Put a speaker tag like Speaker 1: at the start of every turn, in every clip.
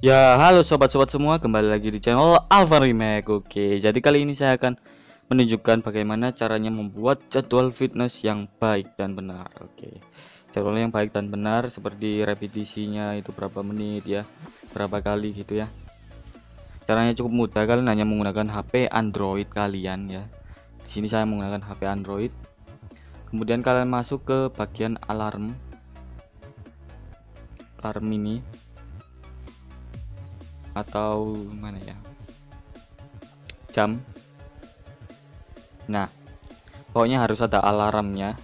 Speaker 1: Ya, halo sobat-sobat semua, kembali lagi di channel Alpha Remake. Oke, jadi kali ini saya akan menunjukkan bagaimana caranya membuat jadwal fitness yang baik dan benar. Oke. Jadwal yang baik dan benar seperti repetisinya itu berapa menit ya, berapa kali gitu ya. Caranya cukup mudah, kalian hanya menggunakan HP Android kalian ya. Di sini saya menggunakan HP Android. Kemudian kalian masuk ke bagian alarm. Alarm ini. Atau mana ya? Jam. Nah pokoknya harus ada alarmnya.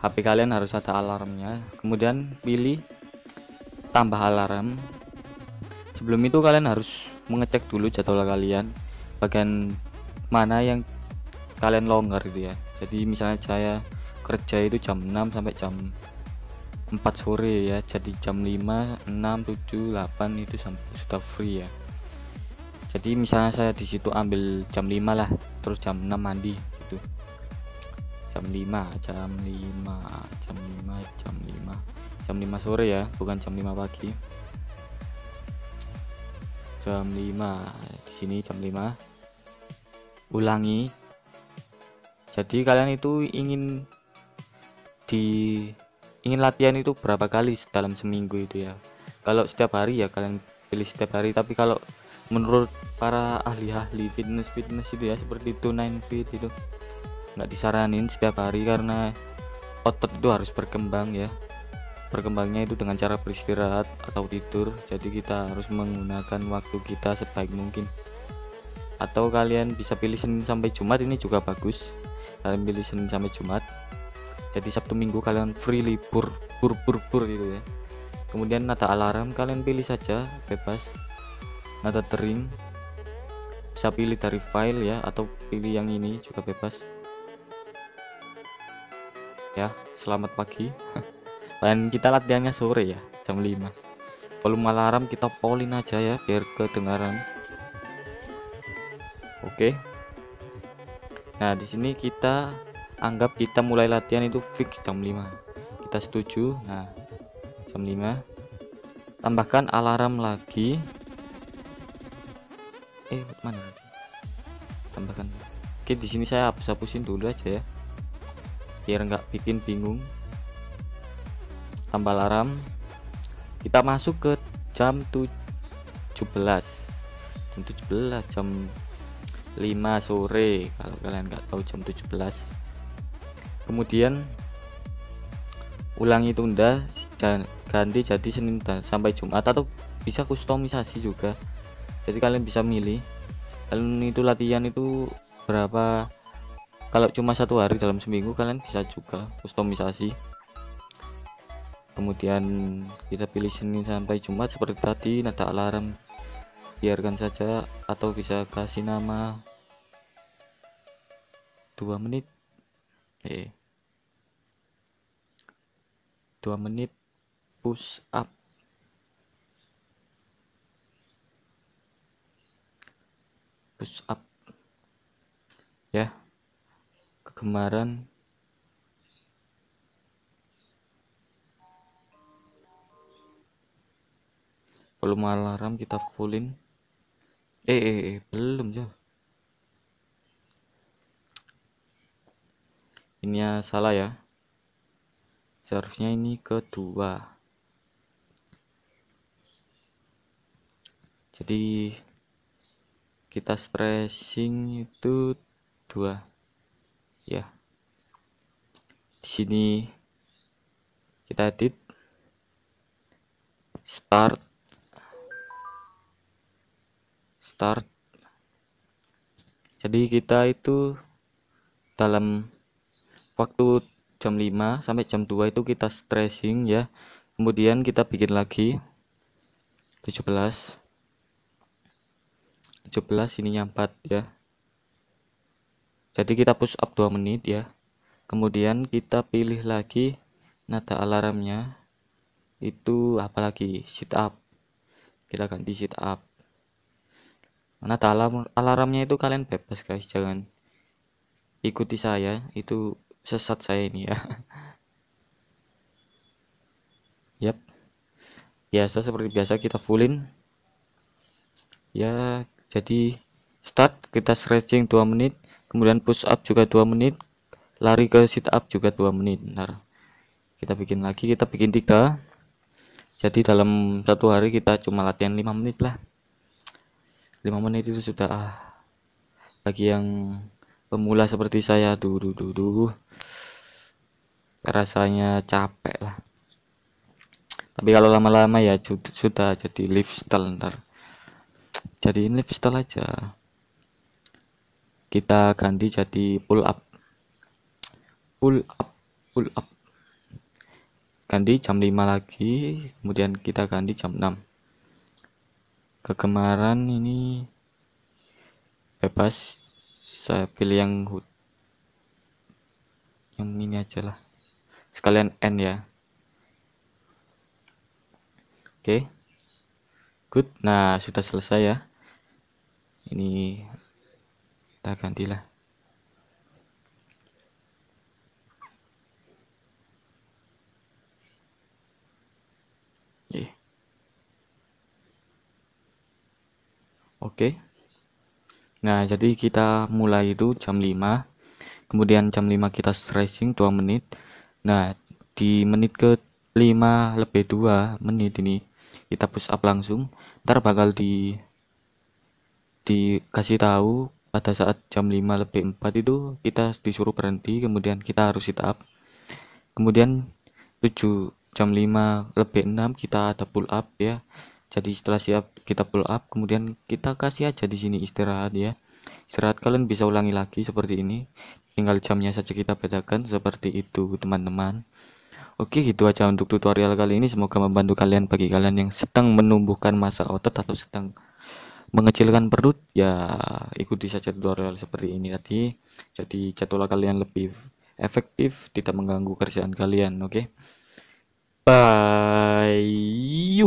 Speaker 1: HP kalian harus ada alarmnya. Kemudian pilih tambah alarm. Sebelum itu kalian harus mengecek dulu jadwal kalian. Bagian mana yang kalian longgar gitu ya. Jadi misalnya saya kerja itu jam 6 sampai jam 4 sore ya. Jadi jam 5 6 7 8 itu sudah free ya. Jadi misalnya saya di situ ambil jam 5 lah terus jam 6 mandi gitu. Jam 5 jam 5 jam 5 jam 5 jam 5 sore ya bukan jam 5 pagi. Jam 5 di sini jam 5 ulangi jadi kalian itu ingin di ingin latihan itu berapa kali dalam seminggu itu ya? Kalau setiap hari ya kalian pilih setiap hari. Tapi kalau menurut para ahli-ahli fitness fitness itu ya seperti itu nine fit itu nggak disaranin setiap hari karena otot itu harus berkembang ya. Berkembangnya itu dengan cara beristirahat atau tidur. Jadi kita harus menggunakan waktu kita sebaik mungkin atau kalian bisa pilih Senin sampai Jumat ini juga bagus. Kalian pilih Senin sampai Jumat. Jadi Sabtu Minggu kalian free libur pur pur pur gitu ya. Kemudian nada alarm kalian pilih saja bebas. Nada tering. Bisa pilih dari file ya atau pilih yang ini juga bebas. Ya selamat pagi. Dan kita latihannya sore ya jam 5 volume alarm kita polin aja ya biar kedengaran oke. Nah di sini kita anggap kita mulai latihan itu fix jam 5 kita setuju? Nah jam 5 tambahkan alarm lagi. Eh mana tambahkan. Oke di sini saya hapus hapusin dulu aja ya. Biar nggak bikin bingung. Tambah alarm. Kita masuk ke jam 17 jam 17 jam 5 sore kalau kalian nggak tahu jam 17 kemudian ulangi tunda dan ganti jadi Senin dan sampai Jumat atau bisa kustomisasi juga. Jadi kalian bisa milih. Kalian itu latihan itu berapa? Kalau cuma satu hari dalam seminggu kalian bisa juga kustomisasi. Kemudian kita pilih Senin sampai Jumat seperti tadi nada alarm biarkan saja atau bisa kasih nama. Dua menit. Eh dua menit push up. Push up. Ya. Kegemaran. Volume alarm kita fullin eh, eh, eh belum jauh ini salah ya. Seharusnya ini kedua. Jadi kita stressing itu dua. Ya. Di sini kita edit start start. Jadi kita itu dalam waktu jam 5 sampai jam 2 itu kita stressing ya. Kemudian kita bikin lagi 17 17 ininya 4 ya. Jadi kita push up 2 menit ya. Kemudian kita pilih lagi nada alarmnya. Itu apalagi sit up. Kita ganti sit up nada alarm alarmnya itu kalian bebas guys. Jangan ikuti saya. Itu sesat saya ini ya. Yap. Biasa seperti biasa kita fullin. Ya jadi start. Kita stretching 2 menit. Kemudian push up juga 2 menit. Lari ke sit up juga 2 menit. Ntar kita bikin lagi. Kita bikin tiga. Jadi dalam satu hari kita cuma latihan 5 menit lah 5 menit itu sudah ah bagi yang pemula seperti saya dulu dulu rasanya capek lah. Tapi kalau lama-lama ya sudah jadi lifestyle ntar. Jadi lifestyle aja. Kita ganti jadi pull up. Pull up pull up. Ganti jam 5 lagi kemudian kita ganti jam 6 kegemaran ini bebas saya pilih yang yang ini aja lah. Sekalian N ya. Oke. Okay. good. Nah sudah selesai ya. Ini kita gantilah Oke. Nah, jadi kita mulai itu jam 5. Kemudian jam 5 kita stretching 2 menit. Nah, di menit ke 5 lebih 2 menit ini kita push up langsung. Ntar bakal di dikasih tahu pada saat jam 5 lebih 4 itu kita disuruh berhenti kemudian kita harus sit up kemudian 7 jam 5 lebih 6 kita ada pull up ya jadi setelah siap kita pull up kemudian kita kasih aja di sini istirahat ya. Istirahat kalian bisa ulangi lagi seperti ini. Tinggal jamnya saja kita bedakan seperti itu teman-teman. Oke gitu aja untuk tutorial kali ini. Semoga membantu kalian bagi kalian yang sedang menumbuhkan masa otot atau sedang mengecilkan perut ya ikuti saja tutorial seperti ini tadi. Jadi jadwal kalian lebih efektif tidak mengganggu kerjaan kalian oke? Okay? bye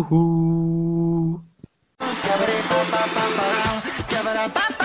Speaker 1: Scabba-dee-ba-ba-ba-ba. Scabba-da-ba-ba.